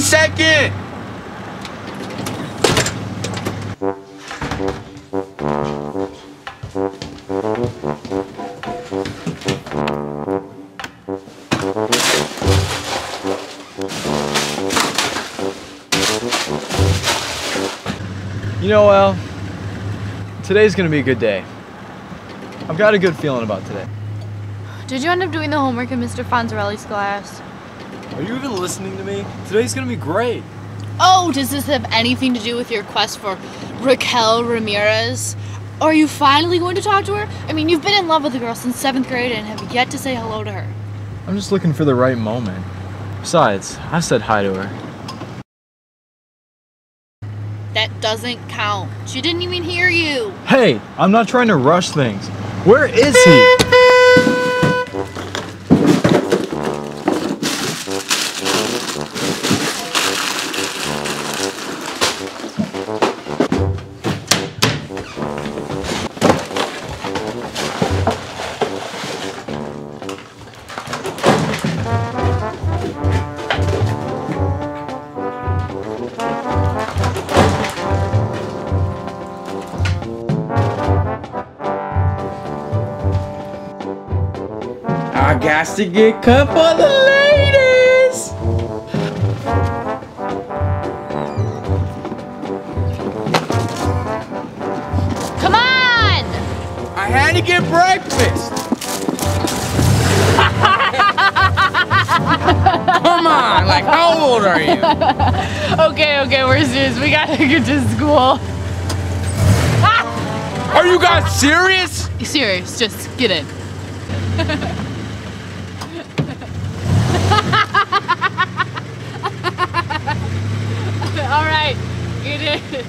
second! You know, well, today's gonna be a good day. I've got a good feeling about today. Did you end up doing the homework in Mr. Fonzarelli's class? Are you even listening to me? Today's gonna be great. Oh, does this have anything to do with your quest for Raquel Ramirez? Are you finally going to talk to her? I mean, you've been in love with the girl since seventh grade and have yet to say hello to her. I'm just looking for the right moment. Besides, I said hi to her. That doesn't count. She didn't even hear you. Hey, I'm not trying to rush things. Where is he? I got to get cut for the ladies! Had to get breakfast! Come on, like how old are you? Okay, okay, we're serious. We gotta get to school. Are you guys serious? Serious, just get in. All right, get in.